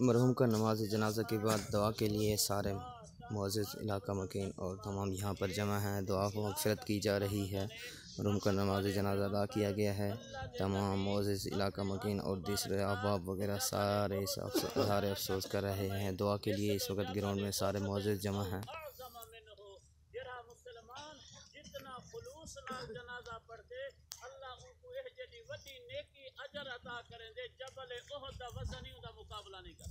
मरहूम का नमाज़ जनाजा के बाद दुआ के लिए सारे मुआज़ इलाका मकीन और तमाम यहाँ पर जमा हैं। दुआ को मगफरत की जा रही है। मरहूम का नमाज़ जनाजा अदा किया गया है। तमाम मुआज़ इलाका मकीन और दूसरे अहबाब वगैरह सारे सारे अफसोस कर रहे हैं। दुआ के लिए इस वक्त ग्राउंड में सारे मुआज़ जमा हैं खुलूस नाल जनाजा पढ़ते अल्लाह उनको यह जड़ी वडी नेकी अजर अता करेंगे जबल ओहद दा वज़न ही उदा मुकाबला नहीं कर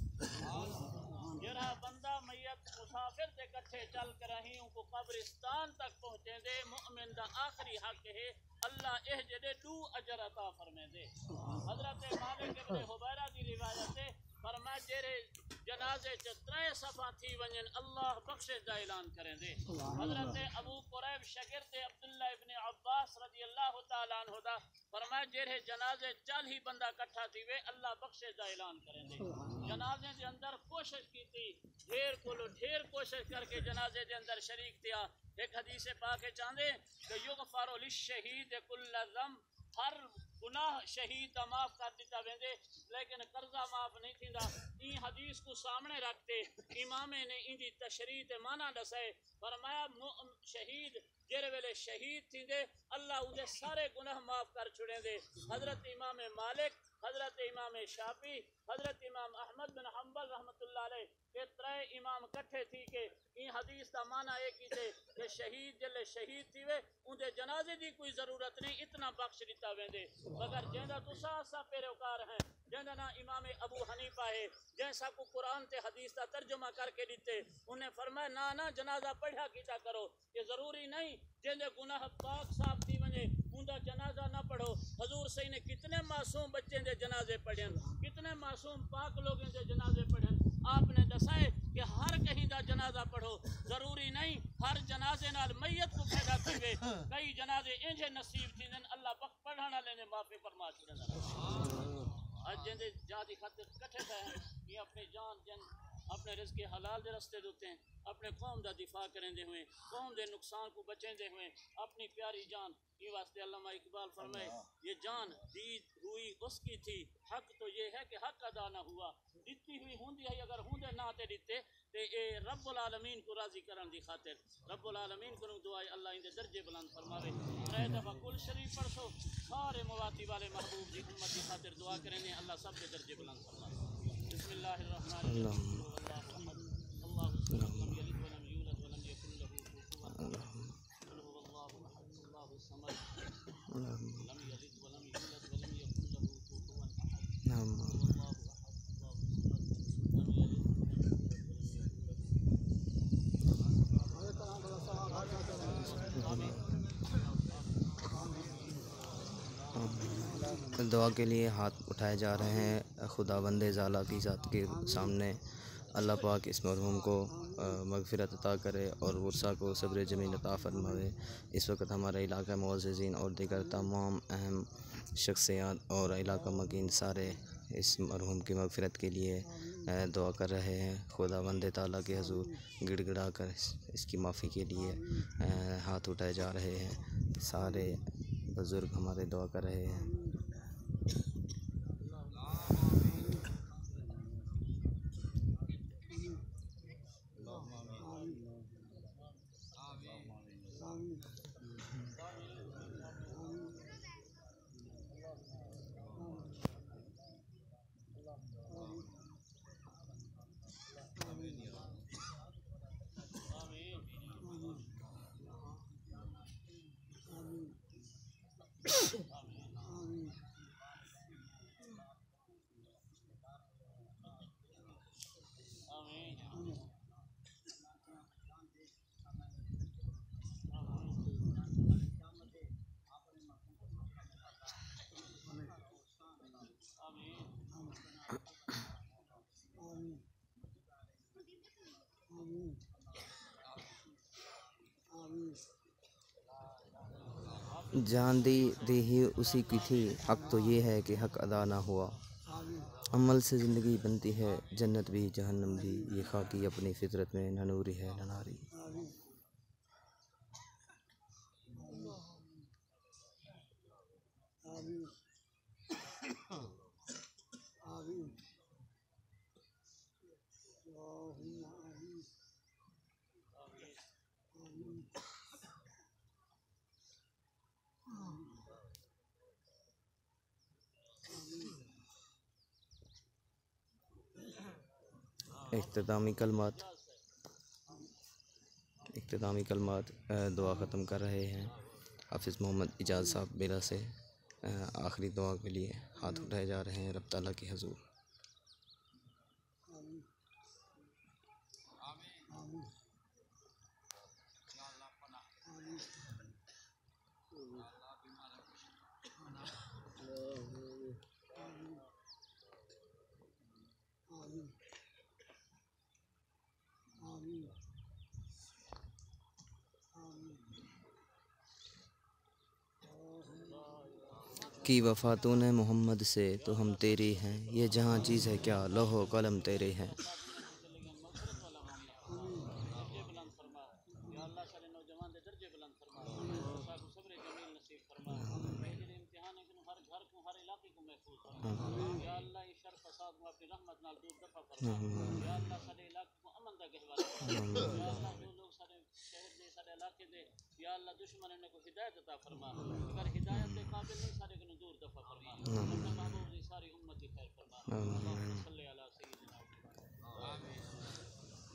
जरा बंदा मैयत मुसाफिर दे कट्ठे चल कर रही उनको कब्रिस्तान तक पहुँचे दे मुअमिन दा आखिरी हक है, अल्लाह एह जड़े दू अजर अता फरमे दे हज़रत मालिक इब्ने हुबैरा दी रिवायत है फरमा जेरे जनाजे च त्रै सफ़ा थी वञनि, अल्लाह बख्शिश दा ऐलान करें दे हज़रत अबू कुरैब शागिर्द अब्दुल्ला इब्ने अब्बास रज़ी अल्लाह तआला अन्हु दा फरमाया जेरे जनाजे चल ही बंदा इकट्ठा थी वे अल्लाह बख्शिश दा ऐलान करें दे जनाजे दे अंदर कोशिश की थी ढेर कोलो, ढेर कोशिश करके जनाजे के अंदर शरीक थिया एक हदीस चांदे कि युगफर लिशहीद कुल्ल ज़म हर गुनाह शहीद का माफ़ कर दिता वेंदे, लेकिन कर्जा माफ़ नहीं थींदा। ई हदीस को सामने रखते, इमामे ने इंदी तशरीह ते माना दसाए, फरमाया शहीद, जेरे वेले शहीद थींदे, अल्लाह उदे सारे गुनाह माफ़ कर छुड़ेंदे। हज़रत इमाम मालिक हज़रत इमाम शाफी, हज़रत इमाम अहमद बिन हम्बल रहमत के त्रै इमाम इकट्ठे थी के ई हदीस का माना एक ही थे कि शहीद जले शहीद थी वे उनके जनाजे की कोई ज़रूरत नहीं, इतना बख्श दिता वेंदे मगर जैदा तुसा सा पेरोकार हैं, जैदा ना इमाम अबू हनीफा है, जैसा को कुरान ते हदीस का तर्जुमा करके दिते, उन्हें फरमाया, ना ना, जनाजा पढ़ा कीता करो, ये ज़रूरी नहीं जैसे गुनाह पाक साफ़ थी वने उनका पढ़ो। हजूर सही ने कितने मासूम बच्चे दे जनाजे पढ़न कितने मासूम पाक लोग दे जनाजे पढ़न। आपने दसाए कि हर कहीं का जनाजा पढ़ो ज़रूरी नहीं हर जनाजे नाल मैयत को पैदा थी कई जनाजे इंजे नसीब थी अल्लाह बख पढ़ण वाले ने माफ़ी फरमा छड़न अज जिंदे जादी खातिर कट्ठे पए ये अपनी जान जन अपने रिज के हलाल के रस्ते देते हैं अपने कौम का दिफा करेंदे हुए कौम के नुकसान को बचेंदे हुए अपनी प्यारी जान ये वास्ते अल्लामा इकबाल फरमाए ये जान दी हुई उसकी थी हक तो ये है कि हक अदा ना हुआ दिती हुई होंदी है अगर होंदे ना ते दिते तो ये रब्बुल आलमीन को राज़ी करन दी खातिर रब्बुल आलमीन को दुआ अल्लाह इनके दर्जे बुलंद फरमावे। त्रै दफ़ा कुल शरीफ पढ़ो सारे मवाती वाले महबूब की उम्मत की खातिर दुआ करेंगे अल्लाह सब के दर्जे बुलंद फरमावे दुआ के लिए हाथ उठाए जा रहे हैं। खुदा बंद ज़ाला की ज़ात के सामने अल्लाह पाक इस मरहूम को मगफ़रत अता करे और वर्षा को सब्र ज़मीन अता फरमावे। इस वक्त हमारा इलाका मुआज़ीन और दीगर तमाम अहम शख्सियात और इलाका मकीन सारे इस मरहूम की मगफ़रत के लिए दुआ कर रहे हैं। खुदा बंद ताला के हजूर गिड़गिड़ा कर इसकी माफ़ी के लिए हाथ उठाए जा रहे हैं। सारे बुज़ुर्ग हमारे दुआ कर रहे हैं। जान दी, दे ही उसी की थी। हक तो ये है कि हक अदा ना हुआ। अमल से ज़िंदगी बनती है, जन्नत भी, जहन्नम भी। ये खाकी अपनी फितरत में ननूरी है न नारी इख्तामी कलमात इख्तामी कलमात दुआ ख़त्म कर रहे हैं। हाफिज़ मोहम्मद इजाज़ साहब बेला से आखिरी दुआ के लिए हाथ उठाए जा रहे हैं। रब ताला के हजूर। की वफ़ा तूने मोहम्मद से तो हम तेरी हैं ये जहाँ चीज़ है क्या लोहो कलम तेरे हैं दुश्मन को हिदायत अता फरमा अगर हिदायत के काबिल नहीं सारे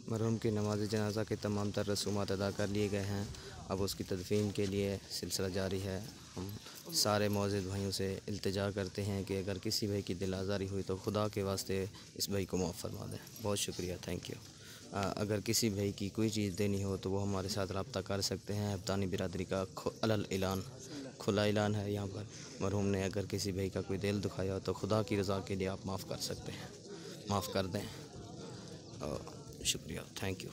मरहूम की नमाज़ जनाजा के तमाम तर रसूमात अदा कर लिए गए हैं। अब उसकी तदफीन के लिए सिलसिला जारी है। हम सारे मौजूद भाइयों से इल्तजा करते हैं कि अगर किसी भाई की दिल आज़ारी हुई तो खुदा के वास्ते इस भाई को माफ़ फरमा दें। बहुत शुक्रिया थैंक यू अगर किसी भाई की कोई चीज़ देनी हो तो वो हमारे साथ रबता कर सकते हैं। हफ्तानी बिरादरी का अलल ऐलान खुला ऐलान है यहाँ पर। मरहूम ने अगर किसी भाई का कोई दिल दुखाया तो खुदा की रज़ा के लिए आप माफ़ कर सकते हैं। माफ़ कर दें। शुक्रिया। Thank you